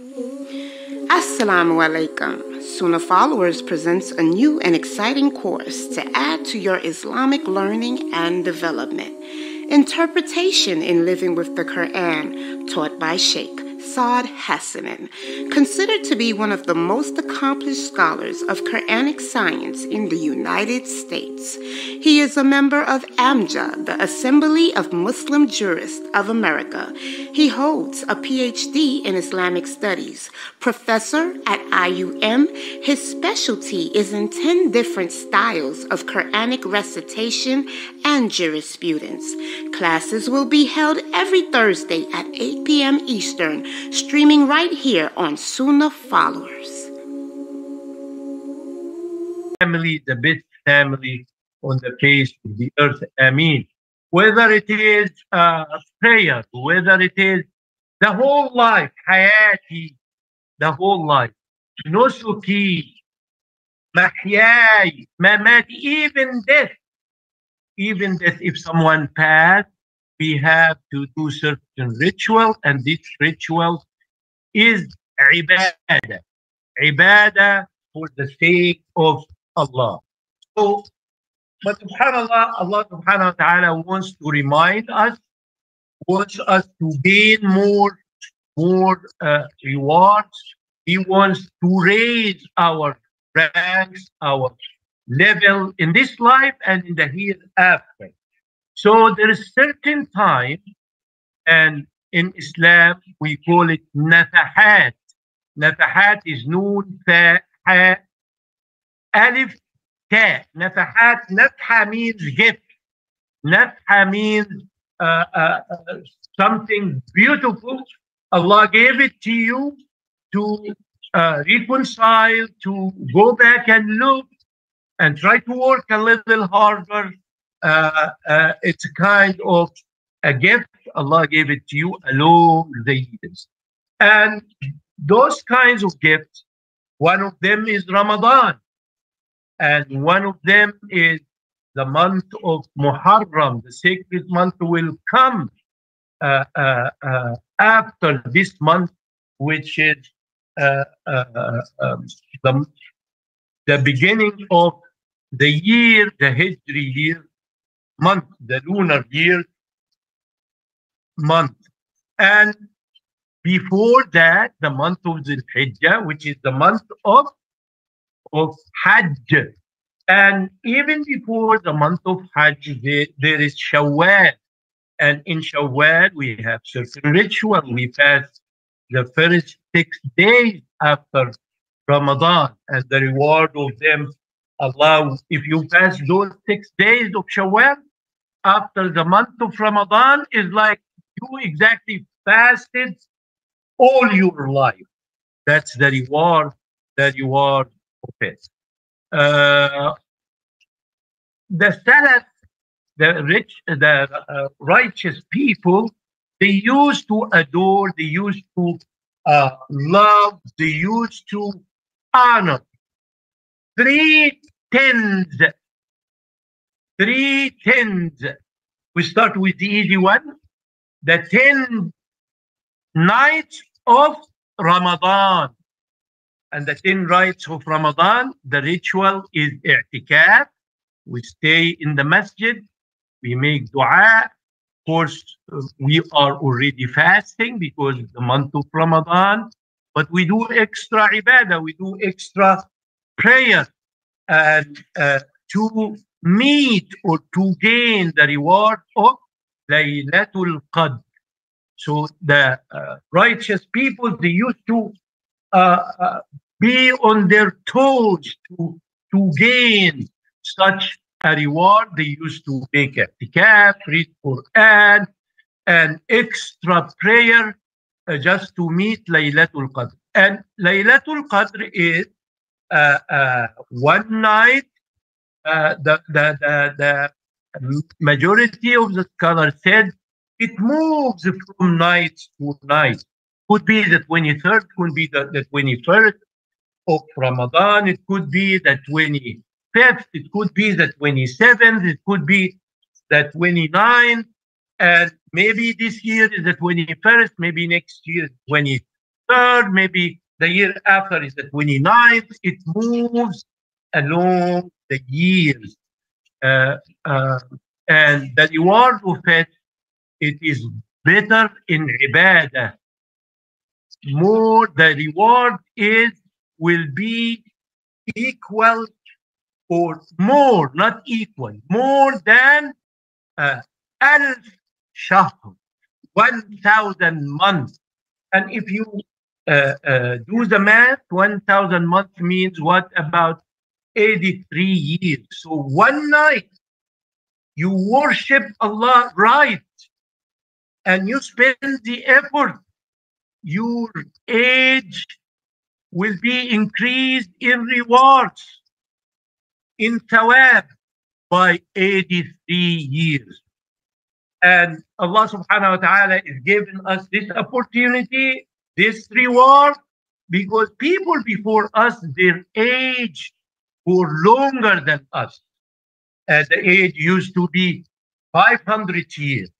Assalamu alaikum. Sunnah Followers presents a new and exciting course to add to your Islamic learning and development. Interpretation in Living with the Quran, taught by Sheikh Saad Hassanin, considered to be one of the most accomplished scholars of Quranic science in the United States. He is a member of AMJA, the Assembly of Muslim Jurists of America. He holds a PhD in Islamic Studies, professor at IUM. His specialty is in 10 different styles of Quranic recitation and jurisprudence. Classes will be held every Thursday at 8 p.m. Eastern streaming right here on Sunnah Followers. Family, the best family on the face of the earth. Ameen. Whether it is uh, prayer, whether it is the whole life, hayati, the whole life, nusuki, mahyai, mamati, even death, even death, if someone passed, we have to do certain ritual, and this ritual is ibadah. Ibadah for the sake of Allah. So, but subhanAllah, Allah subhanahu wa ta'ala wants to remind us, wants us to gain more, more uh, rewards. He wants to raise our ranks, our level in this life and in the hereafter. So there is certain time, and in Islam we call it nafahat. Nafahat is noon, fa, ha, alif, ta. Nafahat, nafha means gift. Nafha means uh, uh, uh, something beautiful. Allah gave it to you to uh, reconcile, to go back and look and try to work a little harder uh, uh, it's a kind of a gift. Allah gave it to you along the years. And those kinds of gifts, one of them is Ramadan. And one of them is the month of Muharram, the sacred month will come uh, uh, uh, after this month, which is uh, um, the, the beginning of the year, the Hijri year, month, the lunar year month. And before that, the month of the Hijjah, which is the month of, of Hajj. And even before the month of Hajj, there, there is Shawwal. And in Shawwal, we have certain ritual. We fast the first six days after Ramadan, and the reward of them, Allah, if you fast those six days of Shawwal, after the month of Ramadan is like you exactly fasted all your life. That's the reward, the reward of it. Uh, the Salaf, the rich, the uh, righteous people, they used to adore, they used to uh, love, they used to honor three tens three tens. We start with the easy one. The 10 nights of Ramadan. And the 10 nights of Ramadan, the ritual is i'tikaf. We stay in the masjid. We make dua. Of course, we are already fasting because the month of Ramadan. But we do extra ibadah. We do extra prayer. And uh, to meet or to gain the reward of Laylatul Qadr. So the uh, righteous people, they used to uh, uh, be on their toes to, to gain such a reward. They used to make a tikaf, read Quran, and extra prayer uh, just to meet Laylatul Qadr. And Laylatul Qadr is uh, uh, one night uh, the, the, the, the majority of the scholars said it moves from night to night. Could be the 23rd, could be the, the 21st of Ramadan, it could be the 25th, it could be the 27th, it could be the 29th, and maybe this year is the 21st, maybe next year 23rd. 23rd, maybe the year after is the 29th. It moves along the years. Uh, uh, and the reward of it, it is better in ibadah. More, the reward is, will be equal or more, not equal, more than uh, alf shahr, 1,000 months. And if you uh, uh, do the math, 1,000 months means what about 83 years? So one night you worship Allah right and you spend the effort, your age will be increased in rewards, in thawab by 83 years. And Allah subhanahu wa ta'ala is giving us this opportunity, this reward, because people before us, their age were longer than us. Uh, the age used to be 500 years.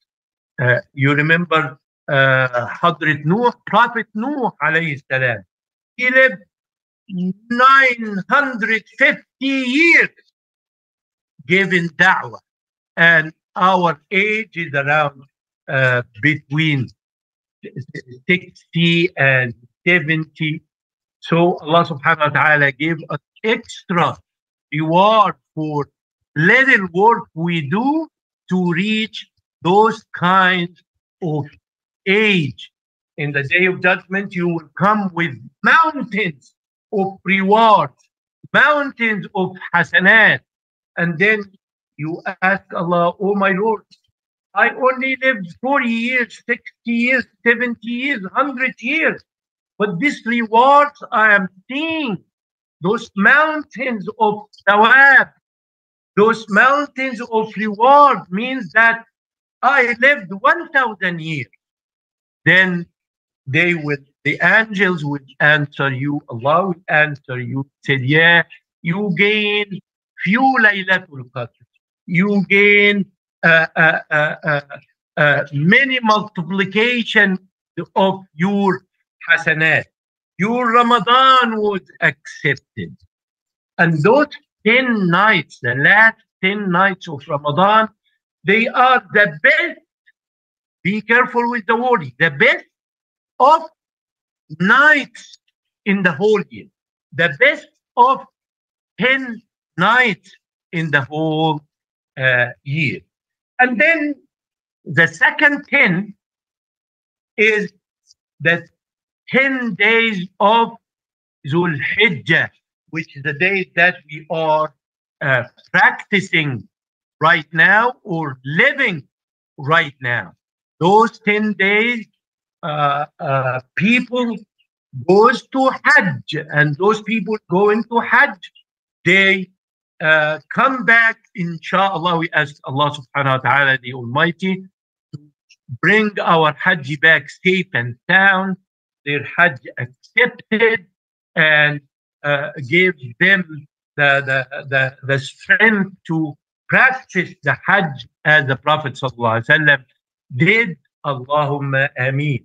Uh, you remember uh, Hadrat Nuh, Prophet Nuh alayhi salam. He lived 950 years giving da'wah. And our age is around uh, between 60 and 70. So Allah subhanahu wa ta'ala gave us extra reward for little work we do to reach those kinds of age. In the day of judgment, you will come with mountains of rewards, mountains of hasanat. And then you ask Allah, Oh my Lord, I only lived 40 years, 60 years, 70 years, 100 years. But this rewards I am seeing, those mountains of thawab, those mountains of reward means that I lived 1,000 years. Then they will, the angels will answer you, Allah will answer you, said, yeah, you gain few Laylatul Qadr. You gain uh, uh, uh, uh, many multiplication of your hasanat. Your Ramadan was accepted. And those 10 nights, the last 10 nights of Ramadan, they are the best. Be careful with the word. The best of nights in the whole year. The best of 10 nights in the whole uh, year. And then the second 10 is the 10 days of Zul Hijjah, which is the days that we are uh, practicing right now or living right now. Those 10 days, uh, uh, people goes to Hajj, and those people going to Hajj, they uh, come back, inshallah. We ask Allah subhanahu wa ta'ala, the Almighty, to bring our Hajj back safe and sound, their Hajj accepted, and uh, give them the, the, the, the strength to practice the Hajj as the Prophet did. Allahumma ameen.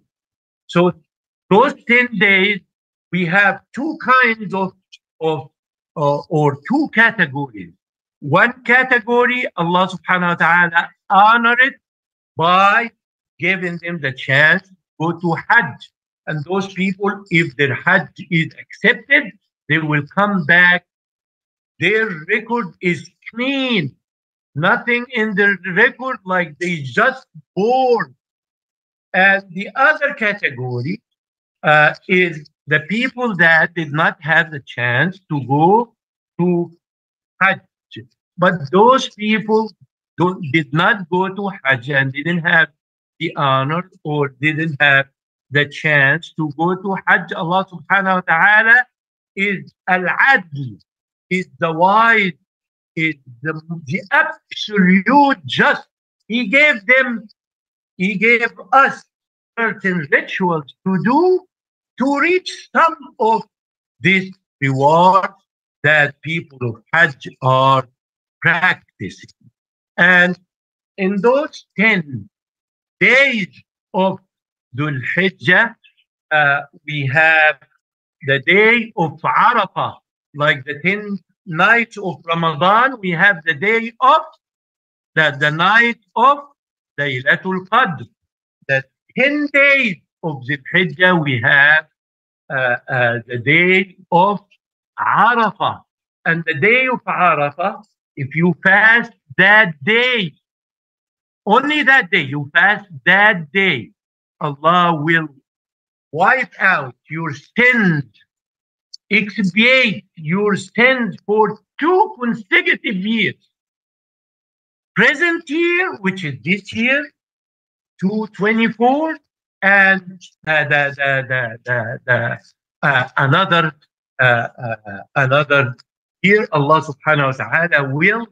So those 10 days, we have two kinds of, of uh, or two categories. One category, Allah subhanahu wa ta'ala honored by giving them the chance to go to Hajj. And those people, if their Hajj is accepted, they will come back. Their record is clean. Nothing in their record like they just born. And the other category uh, is the people that did not have the chance to go to Hajj. But those people did not go to Hajj and didn't have the honor or didn't have the chance to go to Hajj. Allah subhanahu wa ta'ala is al-adl, is the wise, is the, the absolute just. He gave them, he gave us certain rituals to do to reach some of these rewards that people of Hajj are practicing. And in those 10 days of Dhul Hijjah, uh, we have the day of Arafah, like the 10 nights of Ramadan, we have the day of the, the night of Laylatul Qadr. The 10 days of the Hijjah, we have uh, uh, the day of Arafah. And the day of Arafah, if you fast that day, only that day, you fast that day, Allah will wipe out your sins, expiate your sins for two consecutive years. Present year, which is this year, 224, and uh, the, the, the, the, uh, another uh, uh, another year, Allah subhanahu wa ta'ala will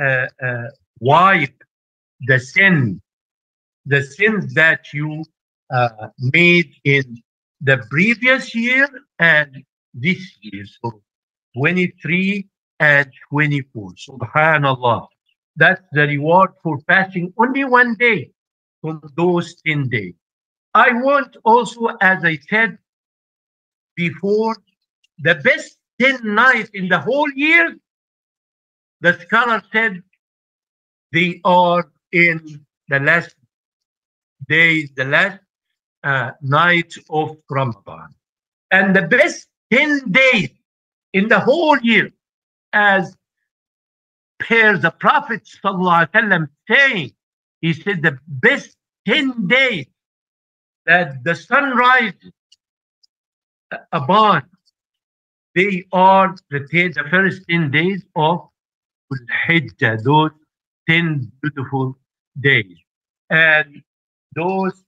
uh, uh, wipe the sin, the sins that you uh, made in the previous year and this year. So 23 and 24. Subhanallah. That's the reward for fasting only one day from those 10 days. I want also, as I said before, the best 10 nights in the whole year, the scholar said they are in the last days, the last uh, night of Ramadan. And the best 10 days in the whole year, as per the Prophet saying, he said the best 10 days that the sun rises upon, they are the, ten, the first 10 days of Hijjah, those 10 beautiful days. And those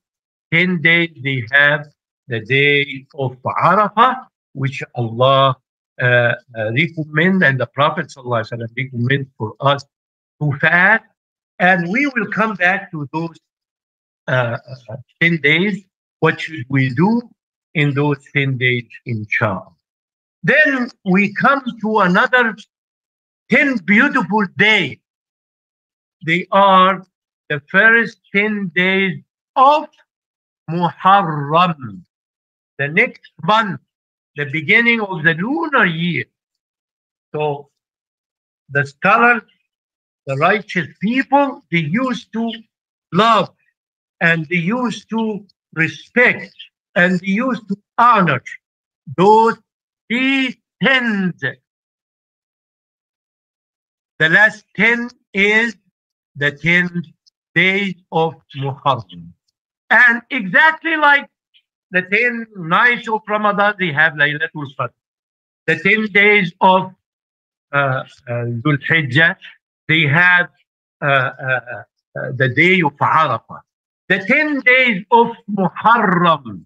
10 days they have the day of Arafah, which Allah uh, uh, and the Prophet ﷺ recommend for us to fast. And we will come back to those uh, 10 days. What should we do in those 10 days, in inshallah? Then we come to another 10 beautiful days. They are the first 10 days of Muharram, the next month, the beginning of the lunar year. So the scholars, the righteous people, they used to love and they used to respect and they used to honor those these tens. The last 10 is the 10 days of Muharram. And exactly like the 10 nights of Ramadan, they have Laylatul Qadr. The 10 days of uh, uh, Dhul Hijjah, they have uh, uh, uh, the day of Arafah. The 10 days of Muharram,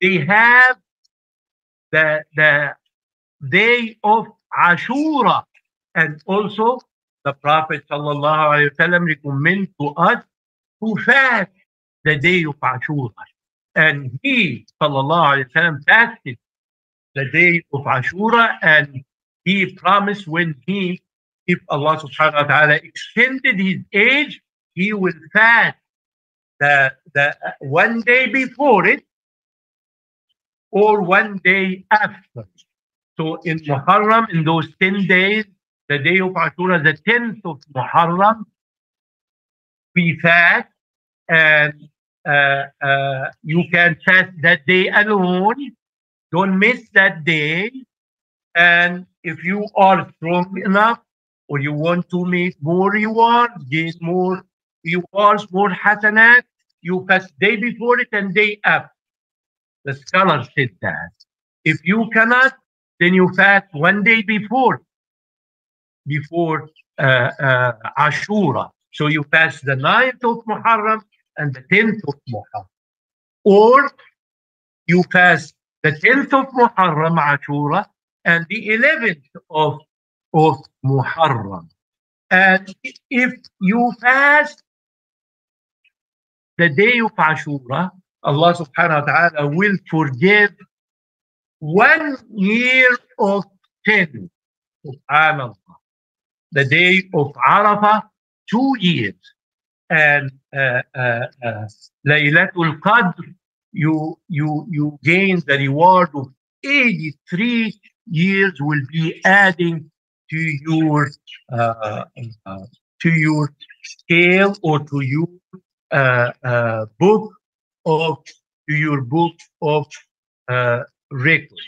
they have the, the day of Ashura. And also, the Prophet ﷺ recommend to us to fast the day of Ashura. And he, sallallahu alayhi wa fasted the day of Ashura and he promised when he, if Allah subhanahu wa ta'ala extended his age, he will fast the, the one day before it or one day after. So in Muharram, in those 10 days, the day of Ashura, the 10th of Muharram, we fast and uh, uh, you can fast that day alone. Don't miss that day. And if you are strong enough or you want to make more rewards, gain more rewards, more hasanat, you fast day before it and day after. The scholar said that. If you cannot, then you fast one day before, before uh, uh, Ashura. So you fast the 9th of Muharram and the 10th of Muharram. Or you fast the 10th of Muharram, Ashura, and the 11th of, of Muharram. And if you fast the day of Ashura, Allah subhanahu wa ta'ala will forgive one year of sin. Subhanallah. The day of Arafah, two years. And uh, uh, uh, Laylatul Qadr you you you gain the reward of 83 years will be adding to your uh, to your scale or to your uh, uh, book of to your book of record.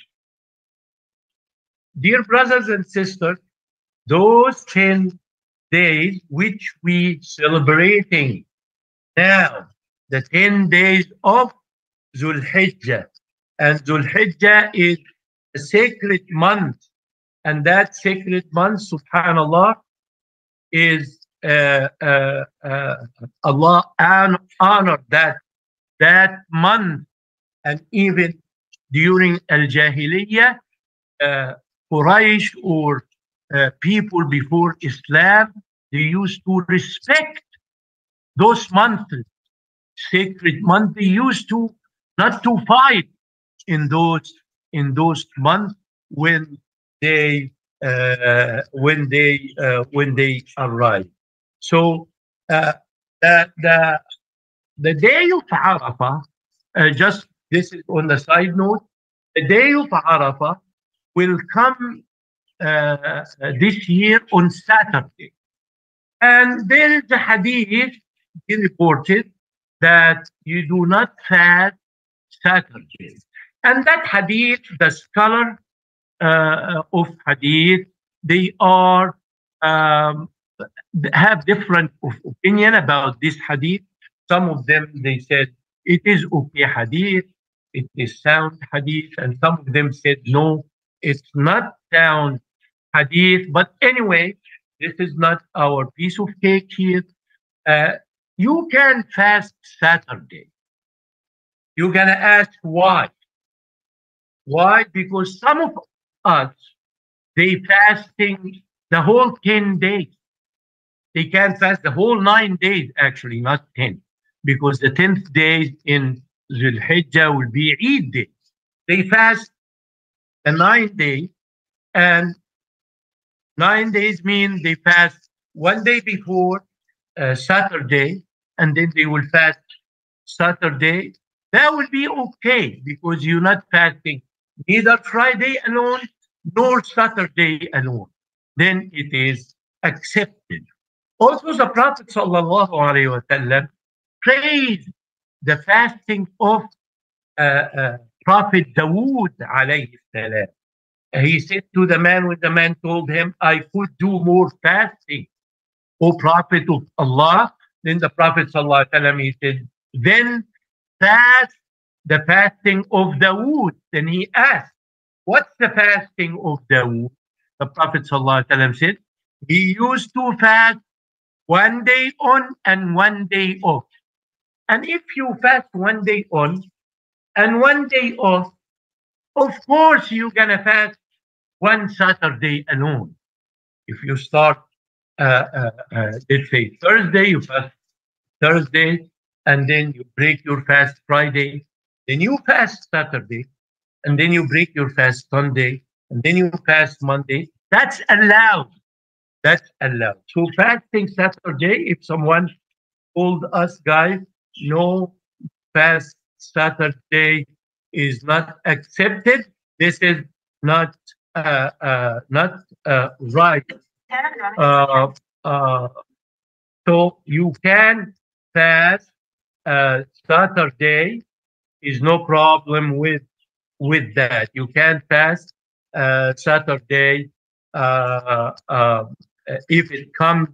Dear brothers and sisters, those 10 days which we celebrating now, the 10 days of Zulhijjah. And Zulhijjah is a sacred month. And that sacred month, subhanAllah, is uh, uh, uh, Allah and honored that that month and even during Al Jahiliyyah, uh, Quraysh or people before Islam, they used to respect those months, sacred months. They used to not to fight in those in those months when they uh, when they uh, when they arrive. So uh, the the the day of Arafah, uh, just this is on the side note, the day of Arafah will come this year on Saturday, and there is a hadith reported that you do not fast Saturday, and that hadith, the scholar uh, of hadith, they are um, have different opinion about this hadith. Some of them they said it is okay hadith, it is sound hadith, and some of them said no, it's not sound hadith. But anyway, this is not our piece of cake here. Uh, you can fast Saturday. You're gonna ask why? Why? Because some of us they fasting the whole 10 days. They can fast the whole nine days, actually, not 10, because the 10th day in Zul Hijjah will be Eid day. They fast the nine days, and nine days mean they fast one day before uh, Saturday, and then they will fast Saturday. That will be okay because you're not fasting neither Friday alone nor Saturday alone. Then it is accepted. Also, the Prophet وسلم, praised the fasting of uh, uh, Prophet Dawood alayhi salam. He said to the man when the man told him, I could do more fasting, O Prophet of Allah. Then the Prophet وسلم, he said, then fast the fasting of Dawood. Then he asked, what's the fasting of Dawood? The Prophet ﷺ said, he used to fast one day on and one day off. And if you fast one day on and one day off, of course you're gonna fast one Saturday alone. If you start, uh, uh, uh, let's say Thursday, you fast Thursday, and then you break your fast Friday, then you fast Saturday, and then you break your fast Sunday, and then you fast Monday. That's allowed. That's allowed. So fasting Saturday, if someone told us, guys, no fast Saturday is not accepted, this is not not uh, right. Uh, uh, so you can fast uh, Saturday is no problem with with that. You can fast Saturday if it comes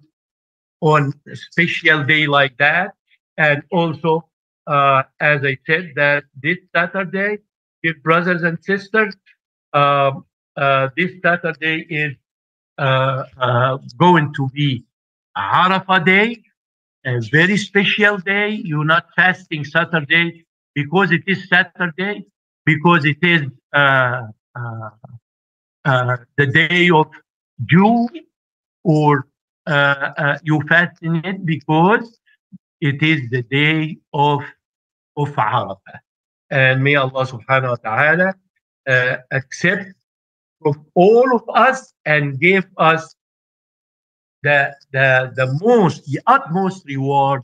on a special day like that. And also, uh, as I said, that this Saturday, dear brothers and sisters, uh, this Saturday is uh, uh going to be Arafah day, a very special day. You're not fasting Saturday because it is Saturday, because it is uh, uh, the day of Jew or uh, uh, you fast in it because it is the day of of Arafah. And may Allah subhanahu wa ta'ala uh, accept from all of us and gave us the, the, the most, the utmost reward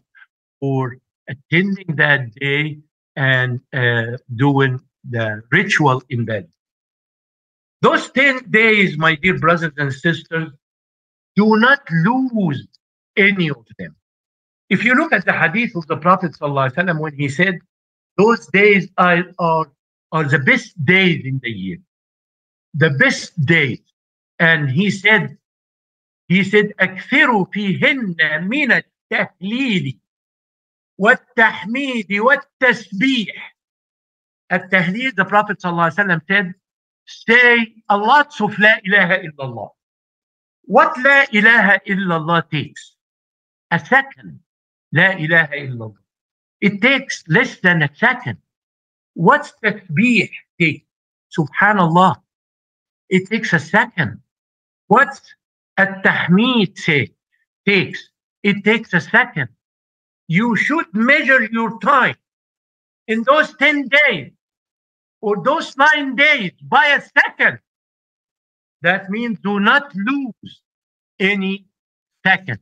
for attending that day and uh, doing the ritual in bed. Those 10 days, my dear brothers and sisters, do not lose any of them. If you look at the hadith of the Prophet when he said, those days are, are, are the best days in the year, the best days. And he said, he said, أكثروا فيهن من التهليل والتحميد والتسبيح. التهليل, the Prophet ﷺ said, say a lot of La ilaha illallah. What La ilaha illallah takes? A second. La ilaha illallah. It takes less than a second. What's tasbih take? Subhanallah. it takes a second. What's at-tahmeed say? Takes. It takes a second. You should measure your time in those 10 days or those nine days by a second. That means do not lose any second.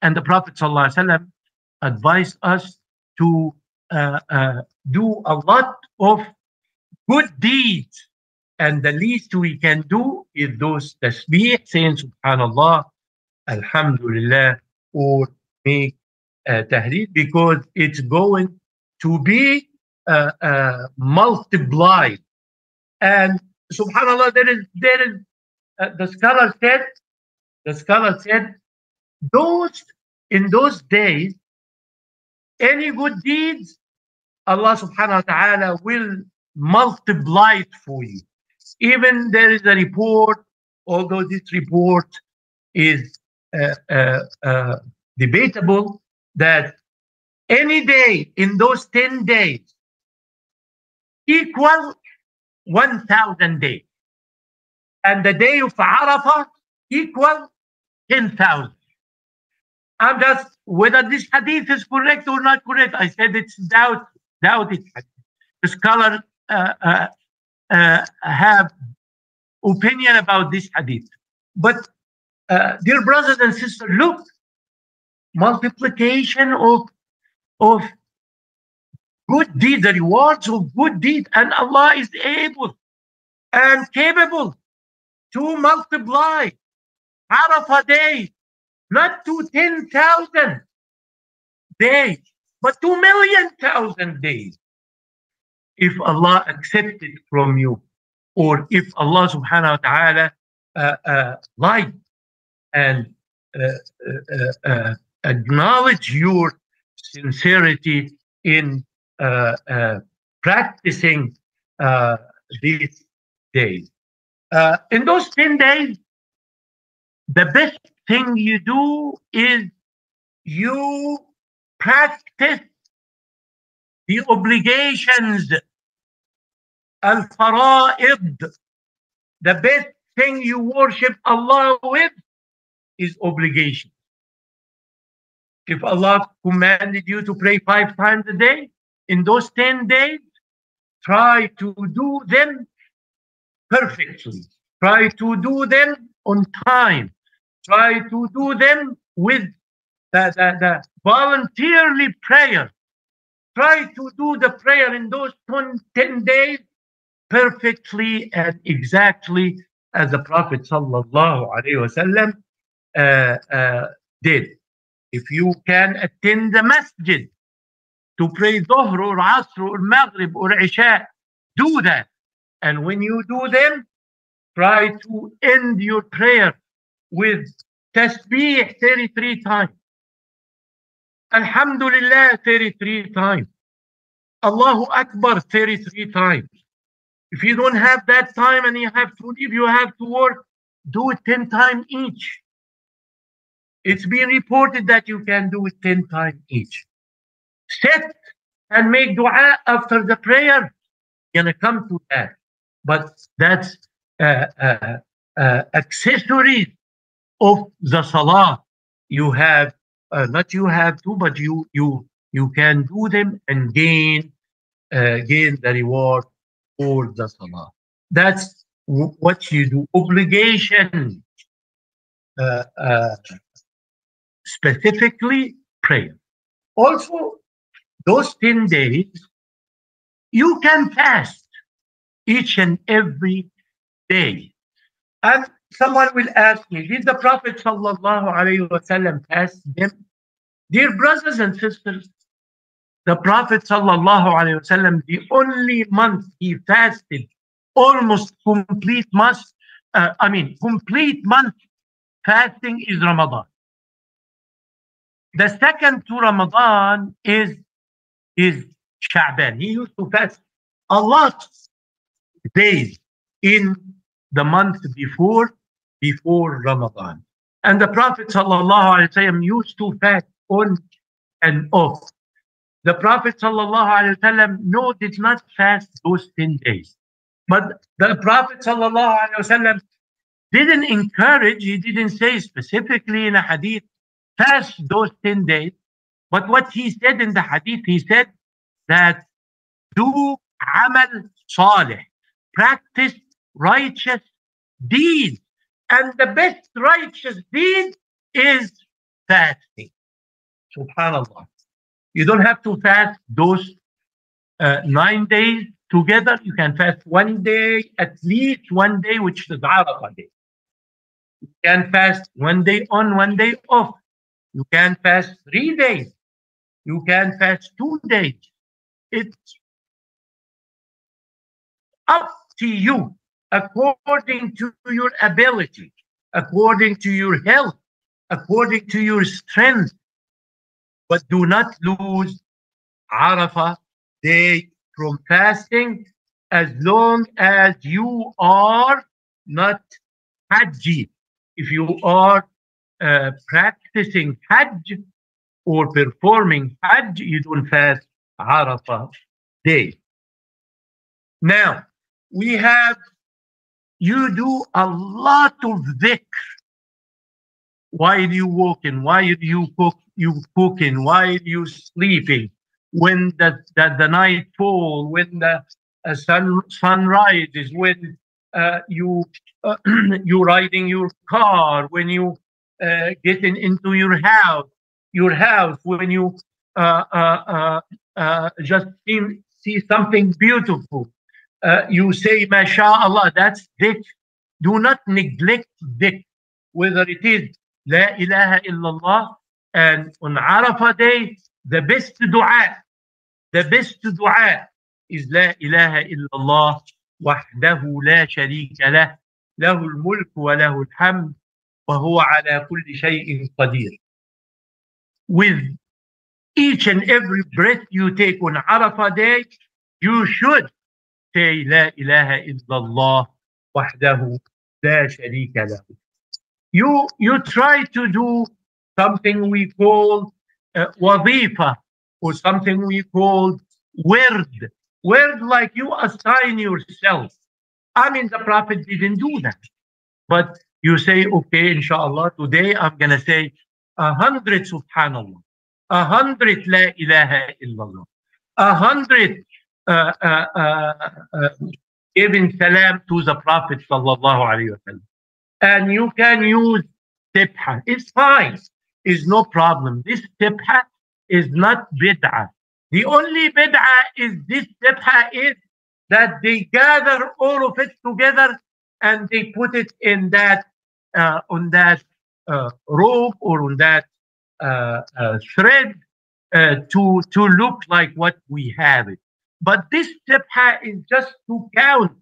And the Prophet ﷺ advised us to uh, uh, do a lot of good deeds. And the least we can do is those tasbih, saying subhanallah, alhamdulillah, or make uh, because it's going to be uh, uh, multiplied. And subhanallah, there is, there is, uh, the scholar said, the scholar said, those, in those days, any good deeds, Allah subhanahu wa ta'ala will multiply it for you. Even there is a report, although this report is uh, uh, uh, debatable, that any day in those 10 days equal 1,000 days. And the day of Arafah equal 10,000. I'm just, whether this hadith is correct or not correct, I said it's doubt, doubt it. The scholar uh, uh, uh, have opinion about this hadith. But uh, dear brothers and sisters, look, multiplication of, of good deed, the rewards of good deed, and Allah is able and capable to multiply Arafah day, not to 10,000 days, but to million thousand days. If Allah accepts it from you, or if Allah subhanahu wa ta'ala uh, uh, like and uh, uh, uh, acknowledge your sincerity in uh, practicing these days. in those 10 days, the best thing you do is you practice the obligations, al fara'id. The best thing you worship Allah with is obligation. If Allah commanded you to pray five times a day, in those 10 days, try to do them perfectly. Try to do them on time. Try to do them with the, the, the voluntarily prayer. Try to do the prayer in those 10 days perfectly and exactly as the Prophet wasallam uh, uh, did. If you can attend the masjid to pray Dhuhr or Asr or Maghrib or Isha. Do that. And when you do them, try to end your prayer with Tasbih 33 times. Alhamdulillah 33 times. Allahu Akbar 33 times. If you don't have that time and you have to leave, you have to work, do it 10 times each. It's been reported that you can do it 10 times each sit and make dua after the prayer. Gonna come to that, but that's uh, uh, uh, accessories of the salah. You have uh, not you have to, but you you you can do them and gain uh, gain the reward for the salah. That's what you do. Obligation, uh, specifically prayer. Also, those 10 days, you can fast each and every day. And someone will ask me, did the Prophet sallallahu alaihi wasallam fast them? Dear brothers and sisters, the Prophet sallallahu alaihi wasallam, the only month he fasted almost complete month, uh, I mean, complete month fasting is Ramadan. The second to Ramadan is is Sha'ban. He used to fast a lot days in the month before before Ramadan. And the Prophet ﷺ used to fast on and off. The Prophet ﷺ no did not fast those 10 days. But the Prophet ﷺ didn't encourage, he didn't say specifically in a hadith, fast those 10 days. But what he said in the hadith, he said that do amal salih, practice righteous deeds. And the best righteous deed is fasting. Subhanallah. You don't have to fast those uh, nine days together. You can fast one day, at least one day, which is Arafah day. You can fast one day on, one day off. You can fast three days. You can fast two days. It's up to you according to your ability, according to your health, according to your strength. But do not lose Arafah day from fasting as long as you are not Hajji. If you are uh, practicing Hajj or performing Hajj, you don't fast Arafah day. Now, we have, you do a lot of dhikr while you walking, while you cook, you cooking, while you sleeping, when the, the, the night fall, when the uh, sun sun rises, when uh, you uh, you riding your car, when you uh, getting into your house, your house, when you uh, uh, uh, just see, see something beautiful, uh, you say, MashaAllah, that's dhikr. Do not neglect dhikr, whether it is لا إله إلا الله أن on عرفة داي ذا بيست دعاء. ذا بيست دعاء اذ لا إله إلا الله وحده لا شريك له. له الملك وله الحمد وهو على كل شيء قدير. With each and every breath you take on Arafah day you should say لا إله إلا الله وحده لا شريك له. You, you try to do something we call uh, wazifa or something we call word. Word like you assign yourself. I mean, the Prophet didn't do that. But you say, okay, inshallah, today I'm going to say a hundred subhanallah, a hundred la ilaha illallah, a hundred uh, uh, uh, uh, giving salam to the Prophet sallallahu alayhi wa And you can use tibha. It's fine. It's no problem. This tibha is not bid'ah. The only bid'ah is this tibha is that they gather all of it together and they put it in that uh, on that uh, rope or on that uh, uh thread uh, to to look like what we have it. But this tibha is just to count.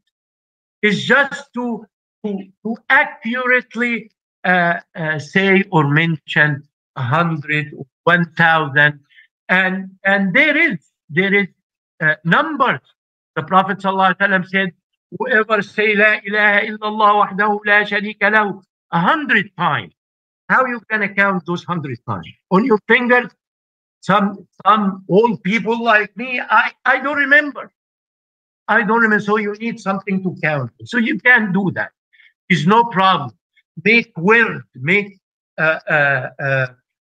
Is just to to accurately uh, say or mention a hundred, one thousand, and and there is there is numbers. The Prophet ﷺ said, whoever say La ilaha illallah wahdahu la sharika a hundred times, how you gonna count those hundred times? On your fingers? Some some old people like me, I, I don't remember. I don't remember. So you need something to count. So you can do that. It's no problem. Make word, make uh, uh, uh,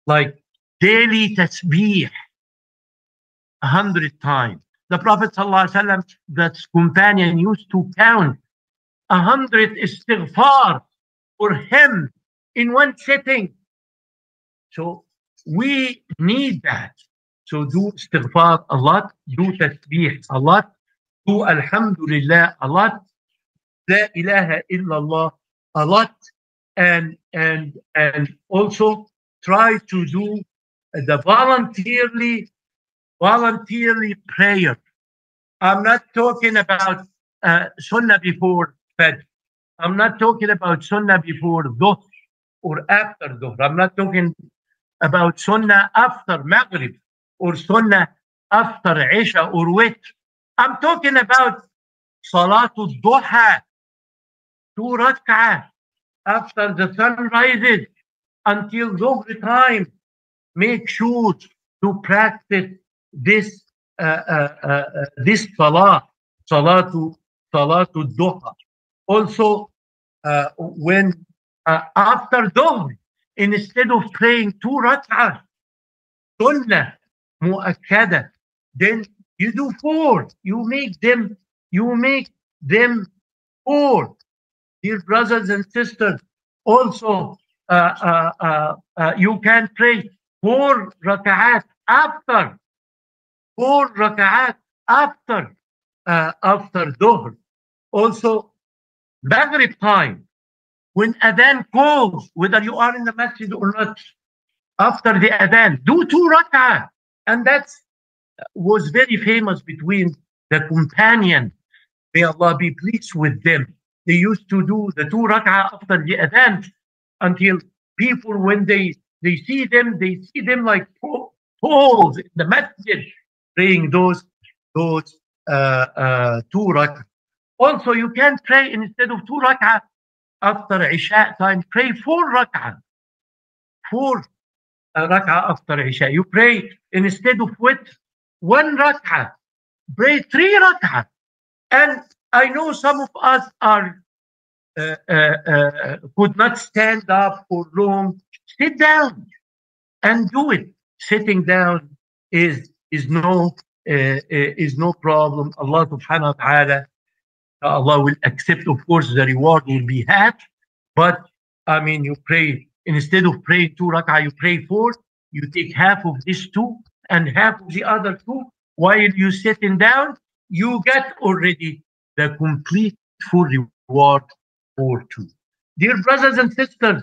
like daily tasbih a hundred times. The Prophet ﷺ, that companion used to count a hundred istighfar for him in one sitting. So we need that. So do istighfar a lot, do tasbih a lot, do Alhamdulillah a lot, La ilaha illallah a lot, and and and also try to do the voluntarily voluntarily prayer. I'm not talking about uh, sunnah before Fajr. I'm not talking about sunnah before Dhuhr or after Dhuhr. I'm not talking about sunnah after Maghrib or sunnah after Isha or Witr. I'm talking about Salatul Duha, two rak'ah after the sun rises until Dhuhr time. Make sure to practice this uh, uh, uh, this salah, salatu salatu. Also, uh, when uh, after dhuhr, instead of praying two rak'ah, sunnah mu'akkada, then you do four. You make them, you make them four. Dear brothers and sisters, also uh, uh, uh, you can pray four rak'at after four rak'at after uh, after dhuhr. Also, Maghrib time, when adhan calls, whether you are in the masjid or not, after the adhan, do two rak'ah. And that was very famous between the companion. May Allah be pleased with them. They used to do the two rak'ah after the adhan until people, when they, they see them, they see them like poles in the masjid praying those those uh, uh, two rak'ah. Also, you can pray instead of two rak'ah after Isha time, pray four rak'ah. Four uh, rak'ah after Isha. You pray instead of with one rak'ah, pray three rak'ah. And I know some of us are uh, uh, uh, could not stand up for long. Sit down and do it. Sitting down is is no uh, is no problem. Allah subhanahu wa ta'ala, Allah will accept, of course, the reward will be had. But I mean, you pray, instead of praying two rak'ah, you pray four, you take half of this two and half of the other two. While you sitting down, you get already the complete full reward for two. Dear brothers and sisters,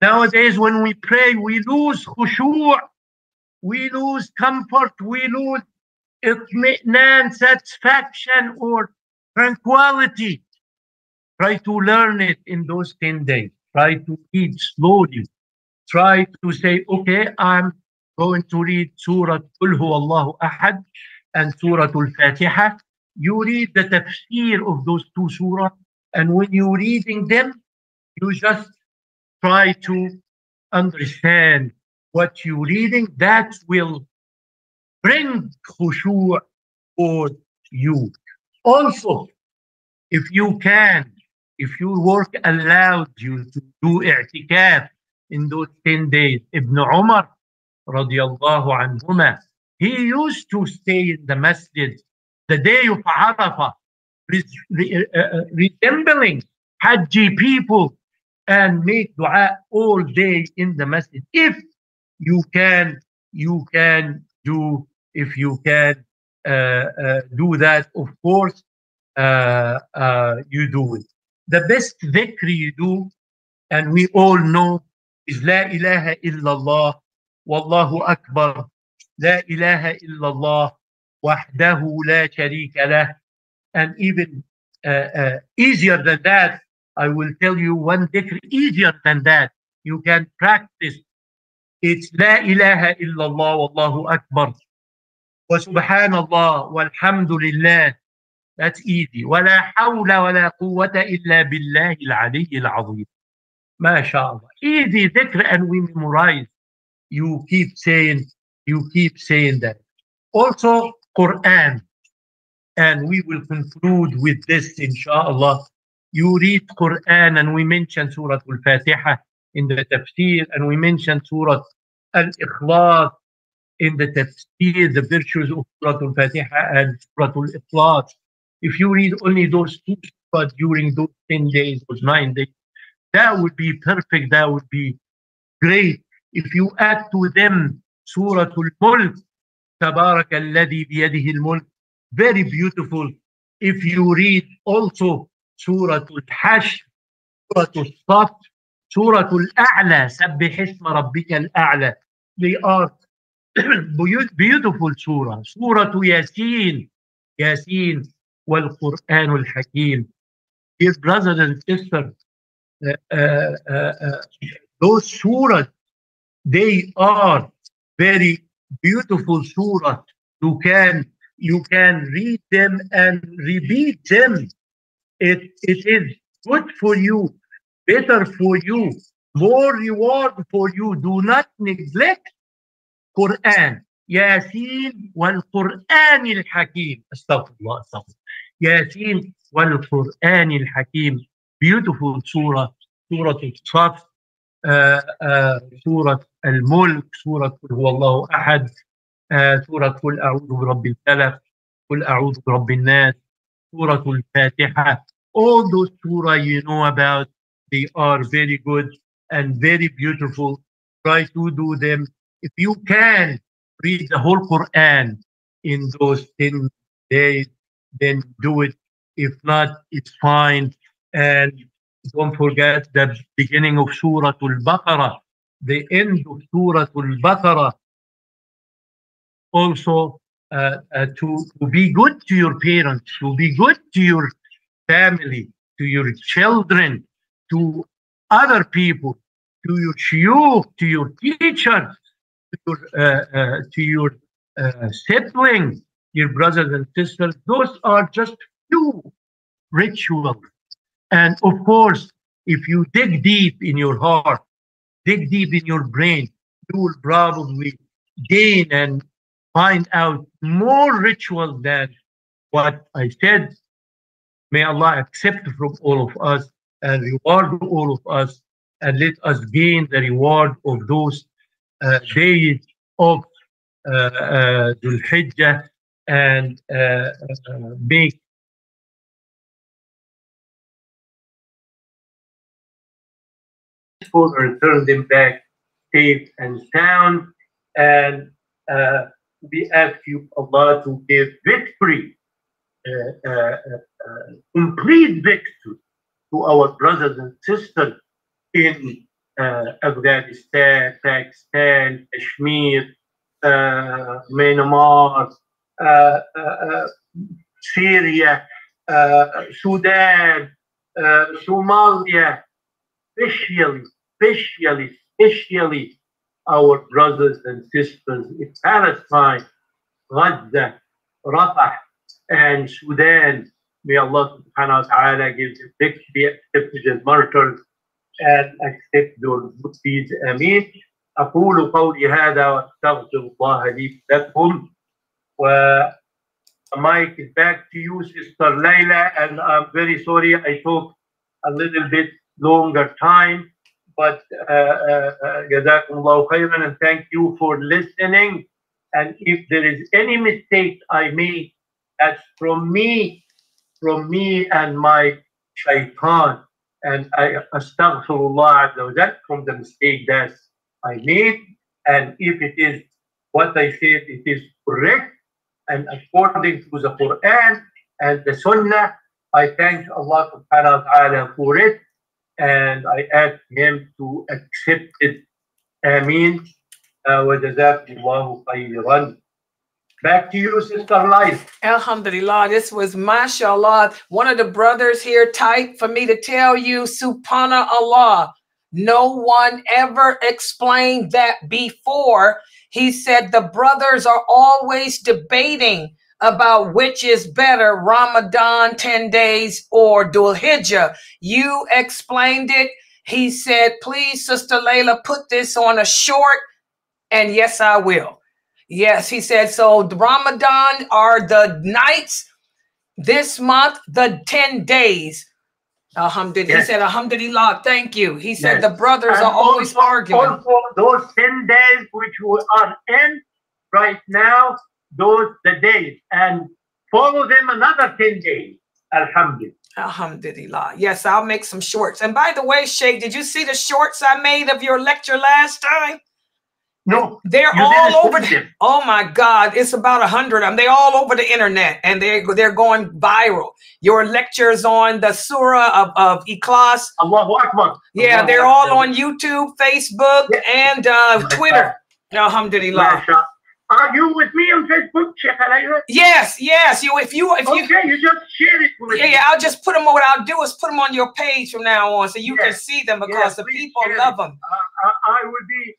nowadays when we pray, we lose khushu', we lose comfort, we lose itmi'nan, satisfaction, or tranquility. Try to learn it in those 10 days. Try to read slowly. Try to say, okay, I'm going to read Surah Qul Allahu Ahad and Surah Al-Fatiha. You read the tafsir of those two surah, and when you're reading them, you just try to understand what you're reading. That will bring khushu' for you. Also, if you can, if your work allowed you to do i'tikaf in those 10 days, Ibn Umar radiallahu anhuma, he used to stay in the masjid the day of Arafah, resembling Hajji people and make dua all day in the masjid. If you can, you can do, if you can uh, uh, do that, of course, uh, you do it. The best dhikr you do, and we all know, is La ilaha illallah, Wallahu Akbar, La ilaha illallah, wahdahu la sharika lah. And even easier than that, I will tell you one dhikr easier than that. You can practice. It's La ilaha illallah, Wallahu Akbar. وسبحان الله والحمد لله That's easy. ولا حول ولا قوة إلا بالله العلي العظيم. ما شاء الله. Easy dhikr and we memorize. You keep saying, you keep saying that. Also, Quran. And we will conclude with this, inshallah. You read Quran and we mentioned Surah Al-Fatiha in the tafsir and we mentioned Surah Al-Ikhlas in the tafsir, the virtues of Surah Al-Fatiha and Surah Al-Ikhlas. If you read only those two surahs during those 10 days, those nine days, that would be perfect. That would be great. If you add to them Surah Al-Mulk, تبارك الذي بيده الملك very beautiful. If you read also Surah Al-Hashr, Surah Al-Saf, Surah Al-A'la, سبح اسم ربك الأعلى. They are beau- beautiful surah. Surah Yasin, Yasin, والقرآن الحكيم. Dear brothers and sisters, uh, uh, uh, uh, those surahs, they are very beautiful surahs. You can you can read them and repeat them. It it is good for you, better for you, more reward for you. Do not neglect Quran. ياسين والقرآن الحكيم استغفر الله استغفر ياسين والقرآن الحكيم beautiful surah سورة الصف آه آه سورة الملك سورة قل هو الله أحد آه سورة قل أعوذ برب الفلق قل أعوذ برب الناس سورة الفاتحة all those surah you know about they are very good and very beautiful try to do them if you can read the whole Quran in those 10 days then do it if not it's fine and don't forget the beginning of Surah Al-Baqarah the end of Surah Al-Baqarah also uh, uh, to, to be good to your parents, to be good to your family, to your children, to other people, to your shuyukh, to your teachers, to your, uh, uh, to your uh, siblings, your brothers and sisters. Those are just few rituals. And of course, if you dig deep in your heart, dig deep in your brain, you will probably gain and find out more rituals than what I said. May Allah accept from all of us and reward all of us and let us gain the reward of those uh, days of uh, uh, Dhul Hijjah and uh, uh, make and return them back safe and sound. And uh, we ask you, Allah, to give victory, uh, uh, uh, complete victory to our brothers and sisters in uh, Afghanistan, Pakistan, Kashmir, uh, Myanmar, Syria, Sudan, Somalia, especially, especially, especially our brothers and sisters in Palestine, Gaza, Rafah, and Sudan. May Allah subhanahu wa ta'ala give them victory, accept the martyrs, and accept their good deeds. Ameen. أقول قولي هذا وأستغفر الله لي لكم و Mike is back to you, Sister Layla, and I'm very sorry I took a little bit longer time, but uh, uh, uh, khairan, and thank you for listening. And if there is any mistake I made, that's from me, from me and my shaitan. And I astaghfirullah jal from the mistake that I made. And if it is what I said, it is correct and according to the Quran and the Sunnah, I thank Allah for it and I asked him to accept it. Ameen. Uh, Back to you, Sister Layla. Alhamdulillah. This was mashallah. One of the brothers here typed for me to tell you, subhanallah. No one ever explained that before. He said the brothers are always debating about which is better, Ramadan 10 days or Dhul Hijjah. You explained it. He said, please, Sister Layla, put this on a short. And yes, I will. Yes, he said, so the Ramadan are the nights this month, the 10 days. Alhamdulillah. He Yes. said, Alhamdulillah, thank you. He said Yes. the brothers And are always also- arguing. Also, those 10 days which we are in right now, those the days, and follow them another 10 days. Alhamdulillah. Alhamdulillah. Yes, I'll make some shorts. And by the way, Shay, did you see the shorts I made of your lecture last time? No, They're all over. The, oh my God, it's about a hundred of them. They're all over the internet, and they they're going viral. Your lectures on the Surah of, of Ikhlas, Allahu Akbar. yeah, they're all on YouTube, Facebook, Yeah. and uh, Twitter. Alhamdulillah. Are you with me on Facebook, Sheikha Layla? Yes, yes. You, if you, if you, Okay, you just share it with yeah, me. yeah. I'll just put them. What I'll do is put them on your page from now on, so you can see them because Yes, the people love it. them. I, I, I would be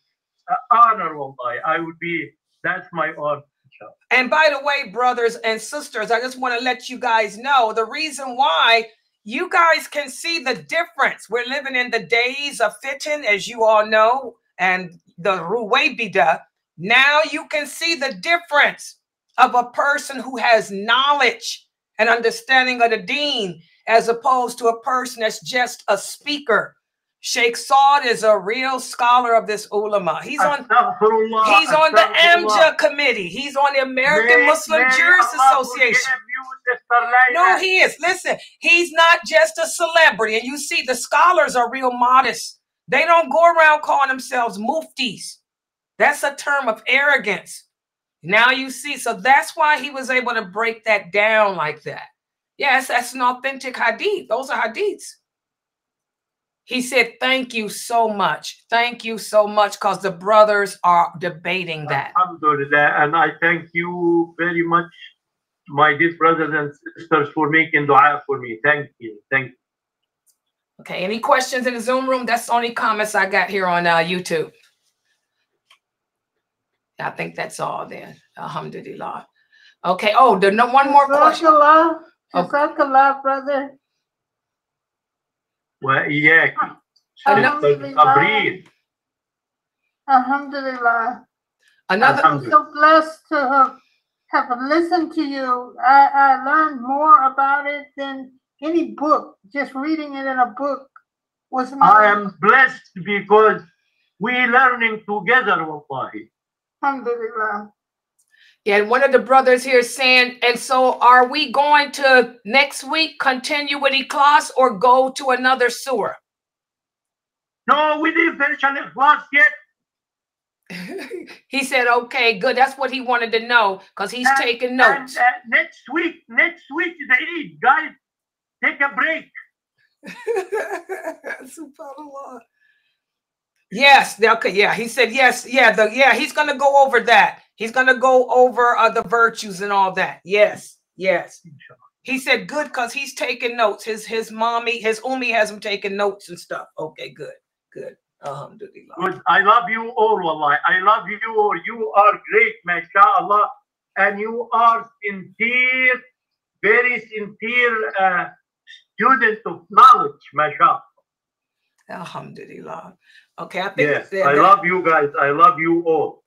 uh, honored, wallahi. I would be, that's my honor. And by the way, brothers and sisters, I just want to let you guys know the reason why you guys can see the difference. We're living in the days of fitan, as you all know, and the ruwaybida. Now you can see the difference of a person who has knowledge and understanding of the deen as opposed to a person that's just a speaker. Sheikh Saad is a real scholar of this ulama. He's on He's on the. AMJA committee. He's on the American May- Muslim may Jurist Allah Association. forgive you, Sister Layla. No, he is. Listen, he's not just a celebrity. And you see, the scholars are real modest. They don't go around calling themselves muftis. That's a term of arrogance. Now you see, so that's why he was able to break that down like that. Yes, that's an authentic hadith. Those are hadiths. He said, Thank you so much. Thank you so much because the brothers are debating that. Alhamdulillah, and I thank you very much, my dear brothers and sisters, for making dua for me. Thank you. Thank you. Okay, any questions in the Zoom room? That's the only comments I got here on uh, YouTube. I think that's all then. Alhamdulillah. Okay, oh, there's no one more question. Jazakallah, Oh. Jazakallah, brother. وإياك. Ano- Sister Sabreen. Alhamdulillah. Another I'm so blessed to have, have listened to you. I, I learned more about it than any book. Just reading it in a book was I am blessed because we learning together, wallahi. Alhamdulillah. yeah, and one of the brothers here is saying, and so are we going to next week continue with Ikhlas or go to another surah? No, we didn't finish on Ikhlas yet. he said, okay, good. That's what he wanted to know because he's And- taking And, notes. uh, next week, next week is Eid, guys. Take a break. Subhanallah. Yes, okay, yeah. He said yes, yeah, the yeah, he's gonna go over that. He's gonna go over uh, the virtues and all that. Yes, yes. He said good because he's taking notes. His his mommy, his umi has him taking notes and stuff. Okay, good, good. Alhamdulillah. Good. I love you all, wallahi. I love you all. You are great, mashallah. And you are sincere, very sincere uh, student of knowledge, mashallah. Alhamdulillah. Okay, I think Yes, I that- love you guys. I love you all.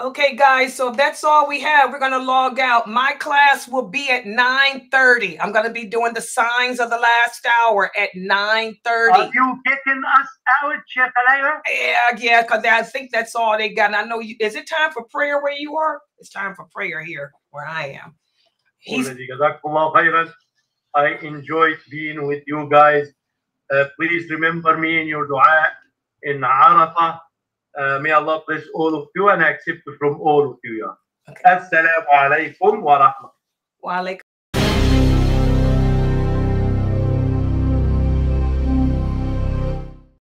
Okay, guys, so if that's all we have. We're gonna log out. My class will be at 9:30. I'm gonna be doing the signs of the last hour at 9:30. Are you getting us out, Sheikha Layla? Yeah, yeah, because I think that's all they got. And I know you is it time for prayer where you are? It's time for prayer here where I am. He's Already, jazakumullah khairan. I enjoyed being with you guys. Uh, please remember me in your dua in Arafah. Uh, may Allah bless all of you and accept from all of you. Okay. Assalamu alaikum wa rahmatullahi. Wa alaikum